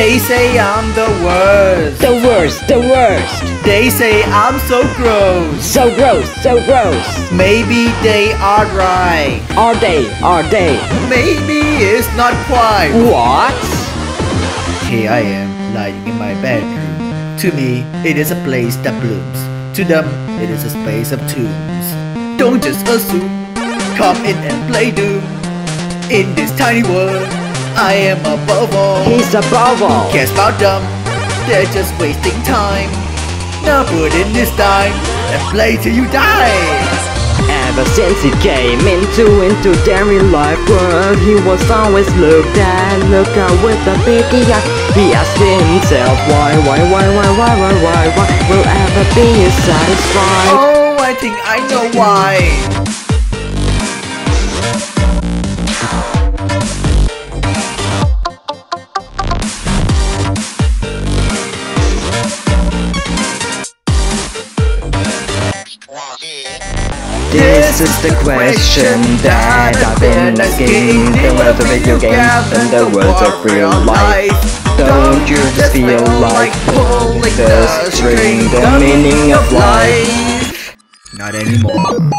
They say I'm the worst. The worst, the worst. They say I'm so gross. So gross, so gross. Maybe they are right. Are they, are they? Maybe it's not quite. What? Here I am, lying in my bedroom. To me, it is a place that blooms. To them, it is a space of tombs. Don't just assume. Come in and play Doom. In this tiny world, I am above all. He's above all. Cares about them, they're just wasting time. Now put in this time and play till you die. Ever since he came into into their life. World He was always looked at, looked at with a big eye. He asked himself why, why, why, why, why, why, why, why Will ever be satisfied? Oh, I think I know why. This is the question that I've been asking The world of video games and the world of real life Don't you just feel like pulling the string, the meaning of life? Not anymore.